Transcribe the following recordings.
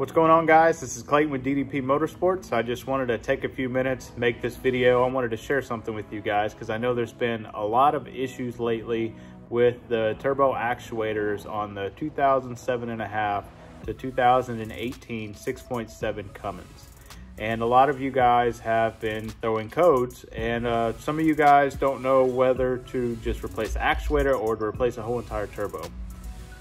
What's going on guys? This is Clayton with DDP Motorsports. I just wanted to take a few minutes, make this video. I wanted to share something with you guys because I know there's been a lot of issues lately with the turbo actuators on the 2007 and a half to 2018 6.7 Cummins. And a lot of you guys have been throwing codes and uh, some of you guys don't know whether to just replace the actuator or to replace a whole entire turbo.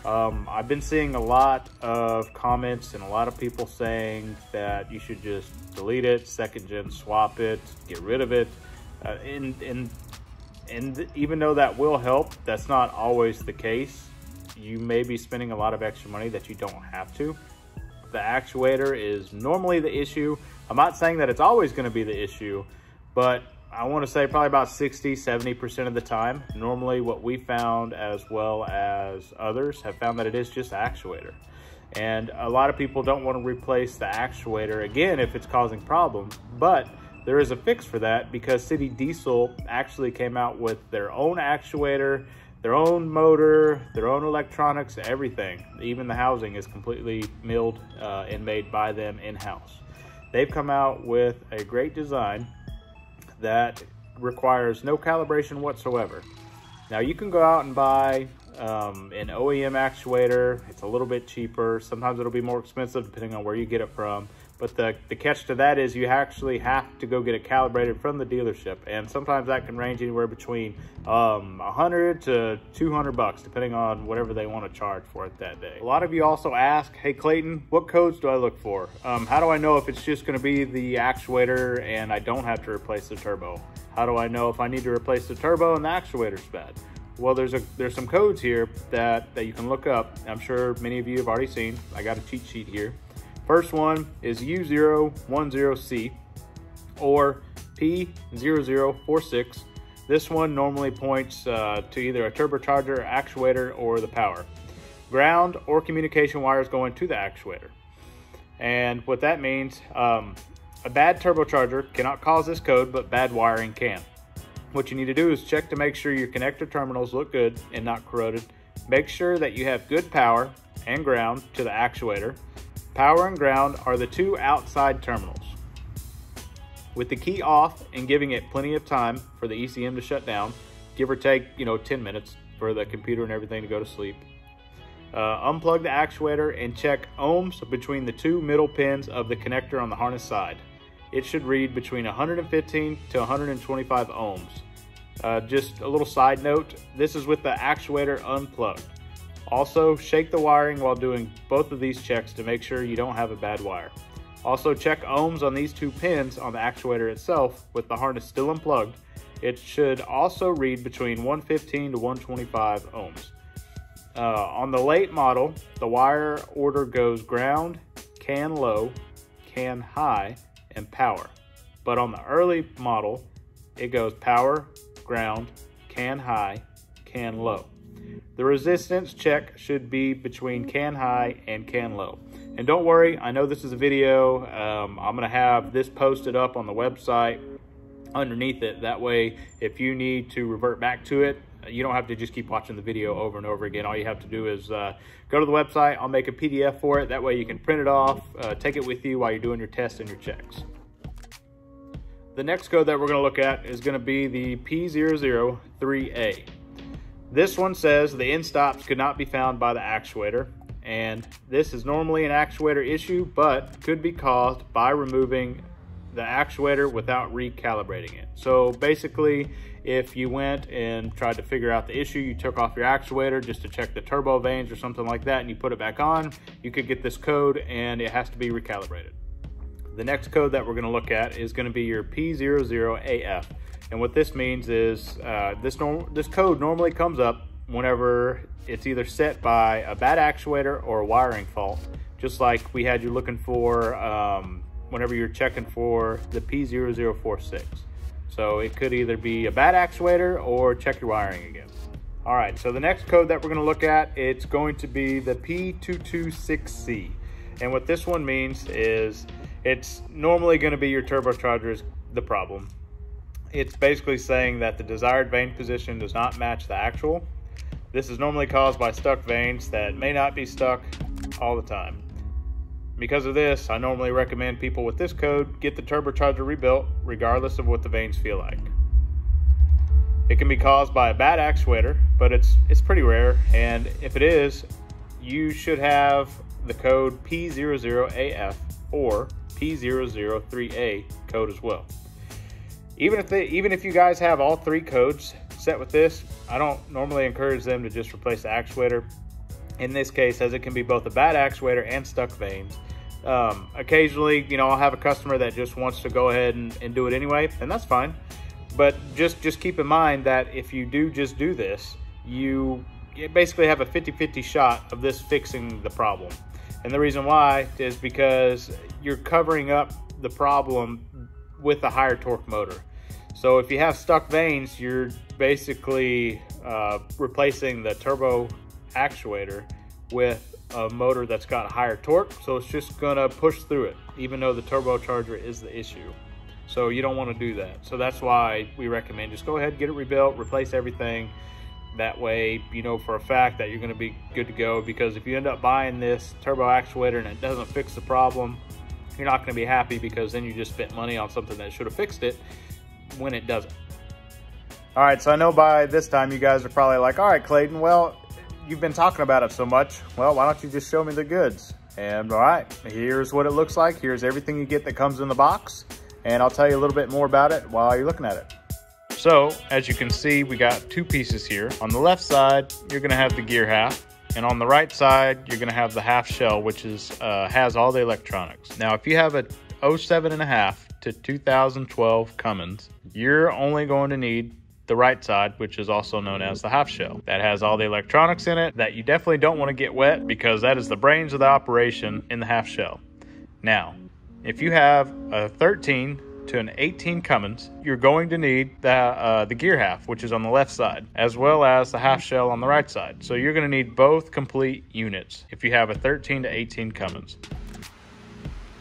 Um, I've been seeing a lot of comments and a lot of people saying that you should just delete it, second gen swap it, get rid of it. Uh, and, and, and even though that will help, that's not always the case. You may be spending a lot of extra money that you don't have to. The actuator is normally the issue. I'm not saying that it's always gonna be the issue, but I want to say probably about 60, 70% of the time. Normally what we found as well as others have found that it is just actuator. And a lot of people don't want to replace the actuator again if it's causing problems, but there is a fix for that because City Diesel actually came out with their own actuator, their own motor, their own electronics, everything. Even the housing is completely milled uh, and made by them in-house. They've come out with a great design that requires no calibration whatsoever. Now you can go out and buy um, an OEM actuator. It's a little bit cheaper. Sometimes it'll be more expensive depending on where you get it from. But the, the catch to that is you actually have to go get it calibrated from the dealership. And sometimes that can range anywhere between um, 100 to 200 bucks, depending on whatever they want to charge for it that day. A lot of you also ask, hey Clayton, what codes do I look for? Um, how do I know if it's just gonna be the actuator and I don't have to replace the turbo? How do I know if I need to replace the turbo and the actuator's bad? Well, there's a there's some codes here that, that you can look up. I'm sure many of you have already seen. I got a cheat sheet here. First one is U010C or P0046. This one normally points uh, to either a turbocharger, actuator, or the power. Ground or communication wires going to the actuator. And what that means, um, a bad turbocharger cannot cause this code, but bad wiring can. What you need to do is check to make sure your connector terminals look good and not corroded. Make sure that you have good power and ground to the actuator Power and ground are the two outside terminals. With the key off and giving it plenty of time for the ECM to shut down, give or take, you know, 10 minutes for the computer and everything to go to sleep. Uh, unplug the actuator and check ohms between the two middle pins of the connector on the harness side. It should read between 115 to 125 ohms. Uh, just a little side note, this is with the actuator unplugged. Also, shake the wiring while doing both of these checks to make sure you don't have a bad wire. Also, check ohms on these two pins on the actuator itself with the harness still unplugged. It should also read between 115 to 125 ohms. Uh, on the late model, the wire order goes ground, CAN low, CAN high, and power. But on the early model, it goes power, ground, CAN high, CAN low. The resistance check should be between CAN high and CAN low. And don't worry, I know this is a video. Um, I'm gonna have this posted up on the website underneath it. That way, if you need to revert back to it, you don't have to just keep watching the video over and over again. All you have to do is uh, go to the website. I'll make a PDF for it. That way you can print it off, uh, take it with you while you're doing your tests and your checks. The next code that we're gonna look at is gonna be the P003A. This one says the end stops could not be found by the actuator, and this is normally an actuator issue, but could be caused by removing the actuator without recalibrating it. So basically, if you went and tried to figure out the issue, you took off your actuator just to check the turbo vanes or something like that, and you put it back on, you could get this code and it has to be recalibrated. The next code that we're gonna look at is gonna be your P00AF. And what this means is uh, this, this code normally comes up whenever it's either set by a bad actuator or a wiring fault, just like we had you looking for um, whenever you're checking for the P0046. So it could either be a bad actuator or check your wiring again. All right, so the next code that we're gonna look at, it's going to be the P226C. And what this one means is it's normally gonna be your turbocharger's the problem it's basically saying that the desired vane position does not match the actual. This is normally caused by stuck vanes that may not be stuck all the time. because of this, I normally recommend people with this code get the turbocharger rebuilt regardless of what the vanes feel like. It can be caused by a bad actuator, but it's it's pretty rare and if it is, you should have the code P00AF or P003A code as well. Even if they even if you guys have all three codes set with this, I don't normally encourage them to just replace the actuator. In this case, as it can be both a bad actuator and stuck vanes. Um, occasionally, you know, I'll have a customer that just wants to go ahead and, and do it anyway, and that's fine. But just just keep in mind that if you do just do this, you basically have a 50-50 shot of this fixing the problem. And the reason why is because you're covering up the problem with a higher torque motor. So if you have stuck vanes, you're basically uh, replacing the turbo actuator with a motor that's got higher torque. So it's just gonna push through it, even though the turbocharger is the issue. So you don't wanna do that. So that's why we recommend just go ahead, get it rebuilt, replace everything. That way, you know for a fact that you're gonna be good to go because if you end up buying this turbo actuator and it doesn't fix the problem, you're not gonna be happy because then you just spent money on something that should have fixed it when it doesn't. All right, so I know by this time you guys are probably like, all right, Clayton, well, you've been talking about it so much. Well, why don't you just show me the goods? And all right, here's what it looks like. Here's everything you get that comes in the box. And I'll tell you a little bit more about it while you're looking at it. So as you can see, we got two pieces here. On the left side, you're gonna have the gear half. And on the right side, you're gonna have the half shell, which is uh, has all the electronics. Now, if you have a 07 and a half to 2012 Cummins, you're only going to need the right side, which is also known as the half shell. That has all the electronics in it that you definitely don't want to get wet because that is the brains of the operation in the half shell. Now, if you have a 13 to an 18 Cummins, you're going to need the, uh, the gear half, which is on the left side, as well as the half shell on the right side. So you're going to need both complete units if you have a 13 to 18 Cummins.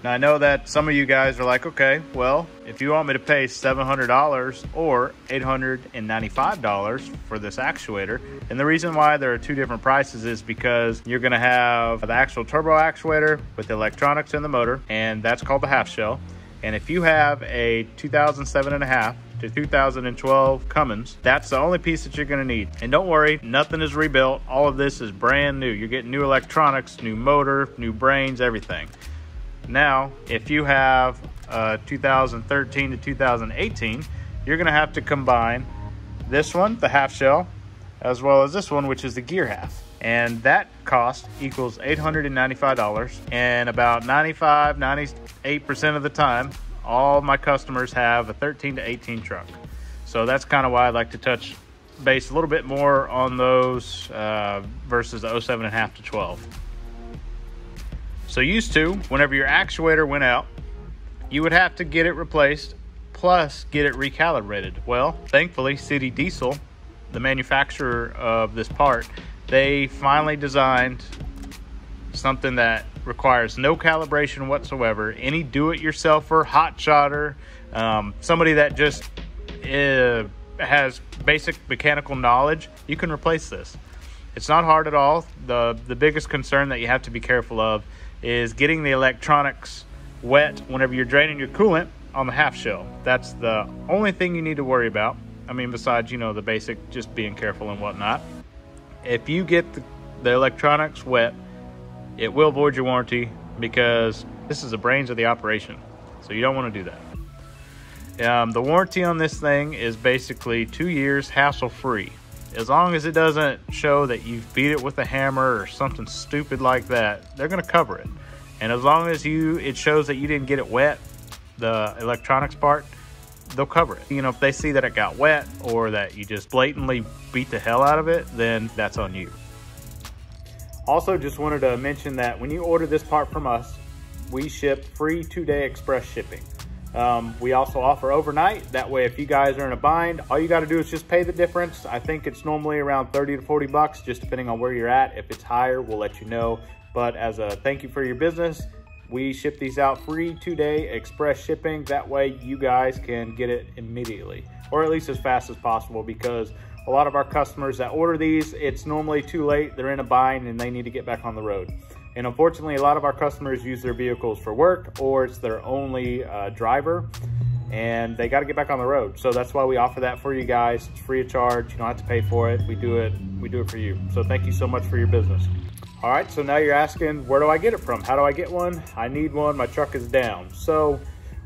Now I know that some of you guys are like, okay, well, if you want me to pay $700 or $895 for this actuator, and the reason why there are two different prices is because you're gonna have the actual turbo actuator with the electronics in the motor, and that's called the half shell. And if you have a 2007 and a half to 2012 Cummins, that's the only piece that you're gonna need. And don't worry, nothing is rebuilt. All of this is brand new. You're getting new electronics, new motor, new brains, everything. Now, if you have uh, 2013 to 2018, you're going to have to combine this one, the half shell, as well as this one, which is the gear half. And that cost equals $895. And about 95, 98% of the time, all my customers have a 13 to 18 truck. So that's kind of why I like to touch base a little bit more on those uh, versus the 07 and a half to 12. So used to, whenever your actuator went out, you would have to get it replaced plus get it recalibrated. Well, thankfully, City Diesel, the manufacturer of this part, they finally designed something that requires no calibration whatsoever. Any do-it-yourselfer, hot shotter, um, somebody that just uh, has basic mechanical knowledge, you can replace this. It's not hard at all. The the biggest concern that you have to be careful of is getting the electronics wet whenever you're draining your coolant on the half shell. That's the only thing you need to worry about. I mean, besides, you know, the basic just being careful and whatnot. If you get the, the electronics wet, it will void your warranty because this is the brains of the operation. So you don't want to do that. Um, the warranty on this thing is basically two years hassle free as long as it doesn't show that you beat it with a hammer or something stupid like that, they're going to cover it. And as long as you it shows that you didn't get it wet, the electronics part, they'll cover it. You know, if they see that it got wet or that you just blatantly beat the hell out of it, then that's on you. Also, just wanted to mention that when you order this part from us, we ship free two-day express shipping. Um, we also offer overnight. That way, if you guys are in a bind, all you got to do is just pay the difference. I think it's normally around 30 to 40 bucks, just depending on where you're at. If it's higher, we'll let you know. But as a thank you for your business, we ship these out free two-day express shipping. That way, you guys can get it immediately, or at least as fast as possible, because a lot of our customers that order these, it's normally too late. They're in a bind and they need to get back on the road. And unfortunately, a lot of our customers use their vehicles for work or it's their only uh, driver and they got to get back on the road. So that's why we offer that for you guys. It's free of charge. You don't have to pay for it. We do it. We do it for you. So thank you so much for your business. All right, so now you're asking, where do I get it from? How do I get one? I need one. My truck is down. So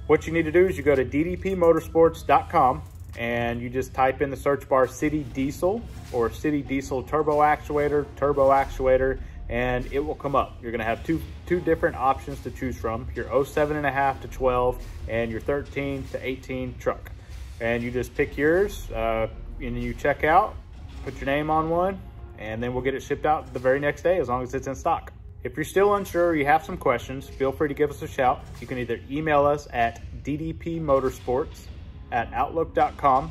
what you need to do is you go to ddpmotorsports.com and you just type in the search bar City Diesel or City Diesel Turbo Actuator, Turbo Actuator, and it will come up. You're gonna have two, two different options to choose from, your 07 and a half to 12 and your 13 to 18 truck. And you just pick yours uh, and you check out, put your name on one, and then we'll get it shipped out the very next day as long as it's in stock. If you're still unsure or you have some questions, feel free to give us a shout. You can either email us at ddpmotorsports at outlook.com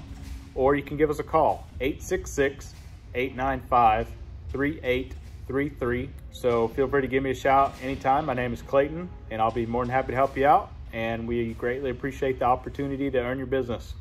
or you can give us a call, 866 895 3833. So feel free to give me a shout anytime. My name is Clayton, and I'll be more than happy to help you out. And we greatly appreciate the opportunity to earn your business.